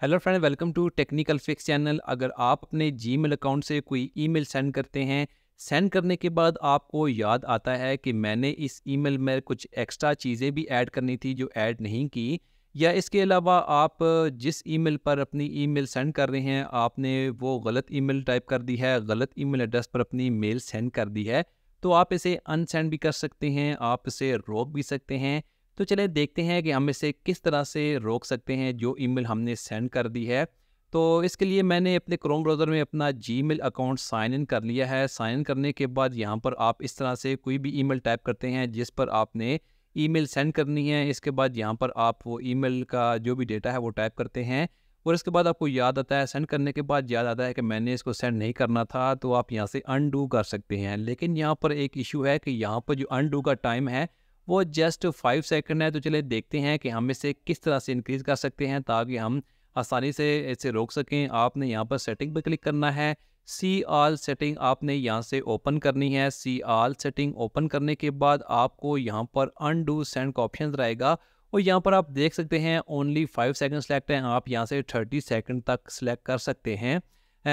Hello friend welcome to technical fix channel अगर आप अपने जीमेल अकाउंट से कोई ईमेल सेंड करते हैं सेंड करने के बाद आपको याद आता है कि मैंने इस ईमेल में कुछ एक्स्ट्रा चीज़ें भी ऐड करनी थी जो ऐड नहीं की। या इसके अलावा आप जिस ईमेल पर अपनी ईमेल सेंड कर रहे हैं, आपने वो गलत ईमेल टाइप कर दी है, गलत ईमेल एड्रेस पर अपनी मेल सेंड कर दी है तो आप इसे अनसेंड भी कर सकते हैं, आप इसे रोक भी सकते हैं। तो चले देखते हैं कि हम इसे किस तरह से रोक सकते हैं, जो ईमेल हमने सेंड कर दी है। तो इसके लिए मैंने अपने क्रोम ब्राउज़र में अपना जीमेल अकाउंट साइन इन कर लिया है। साइन इन करने के बाद यहाँ पर आप इस तरह से कोई भी ईमेल टाइप करते हैं, जिस पर आपने ईमेल सेंड करनी है। इसके बाद यहाँ पर आप वो ईमेल का जो भी डेटा है वो टाइप करते हैं और इसके बाद आपको याद आता है, सेंड करने के बाद याद आता है कि मैंने इसको सेंड नहीं करना था तो आप यहाँ से अनडू कर सकते हैं। लेकिन यहाँ पर एक इशू है कि यहाँ पर जो अनडू का टाइम है वो जस्ट फाइव सेकंड है तो चले देखते हैं कि हम इसे किस तरह से इंक्रीज़ कर सकते हैं ताकि हम आसानी से इसे रोक सकें। आपने यहाँ पर सेटिंग पर क्लिक करना है। सी आल सेटिंग आपने यहाँ से ओपन करनी है। सी आल सेटिंग ओपन करने के बाद आपको यहाँ पर अनडू सेंड का ऑप्शन रहेगा। और यहाँ पर आप देख सकते हैं ओनली फाइव सेकंड सेलेक्ट हैं। आप यहाँ से थर्टी सेकंड तक सेलेक्ट कर सकते हैं।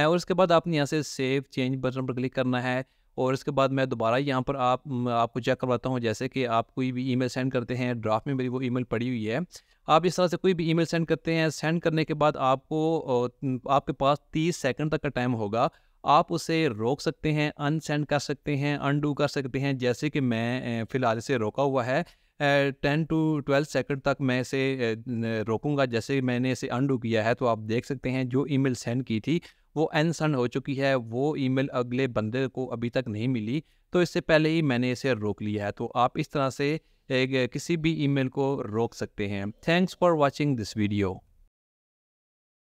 और उसके बाद आपने यहाँ से सेव चेंज बटन पर क्लिक करना है। और इसके बाद मैं दोबारा यहाँ पर आप आपको चेक करवाता हूँ, जैसे कि आप कोई भी ईमेल सेंड करते हैं, ड्राफ्ट में मेरी वो ईमेल पड़ी हुई है। आप इस तरह से कोई भी ईमेल सेंड करते हैं, सेंड करने के बाद आपको आपके पास तीस सेकंड तक का टाइम होगा। आप उसे रोक सकते हैं, अनसेंड कर सकते हैं, अनडू कर सकते हैं, जैसे कि मैं फ़िलहाल इसे रोका हुआ है। टेन टू ट्वेल्व सेकंड तक मैं इसे रोकूँगा, जैसे मैंने इसे अनडू किया है तो आप देख सकते हैं जो ईमेल सेंड की थी वो एन सन हो चुकी है वो ईमेल अगले बंदे को अभी तक नहीं मिली तो इससे पहले ही मैंने इसे रोक लिया है। तो आप इस तरह से एक, किसी भी ईमेल को रोक सकते हैं। Thanks for watching this video.